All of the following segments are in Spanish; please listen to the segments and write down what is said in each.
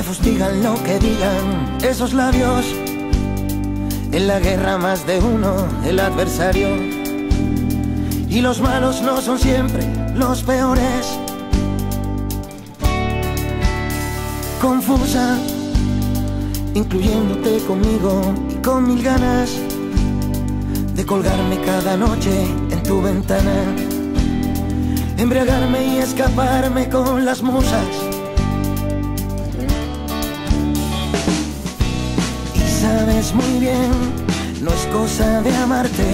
otros digan lo que digan, esos labios. En la guerra más de uno, el adversario. Y los malos no son siempre los peores. Confusa, incluyéndote conmigo y con mil ganas de colgarme cada noche en tu ventana. Embriagarme y escaparme con las musas sabes muy bien, no es cosa de amarte.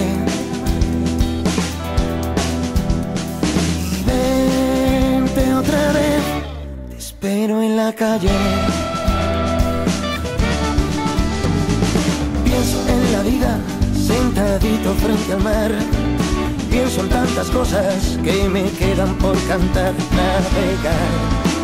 Vente otra vez, te espero en la calle. Pienso en la vida, sentadito frente al mar. Pienso en tantas cosas que me quedan por cantar, navegar.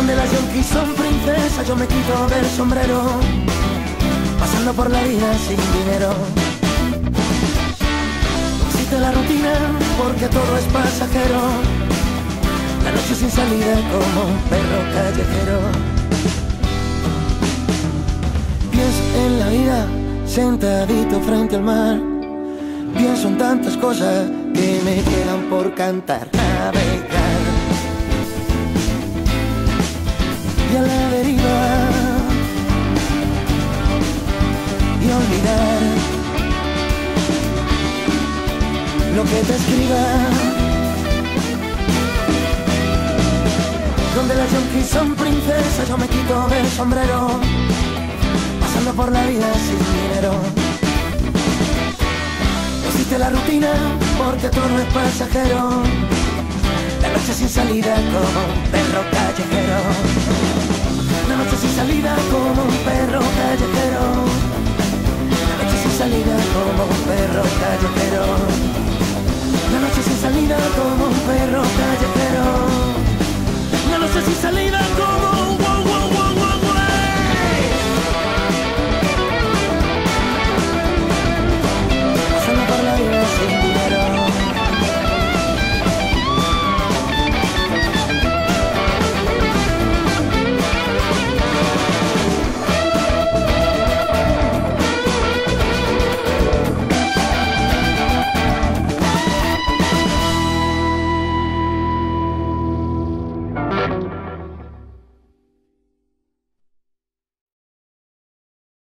Donde las yonkis son princesas, yo me quito del sombrero, pasando por la vida sin dinero. Existe la rutina porque todo es pasajero, la noche sin salida como un perro callejero. Pienso en la vida sentadito frente al mar. Pienso en tantas cosas que me quedan por cantar, navegar y a la deriva y olvidar lo que te escriba. Donde las yonkis son princesas, yo me quito el sombrero por la vida sin dinero. Existe la rutina porque todo es pasajero. La noche sin salida como perro callejero. La noche sin salida como un perro callejero.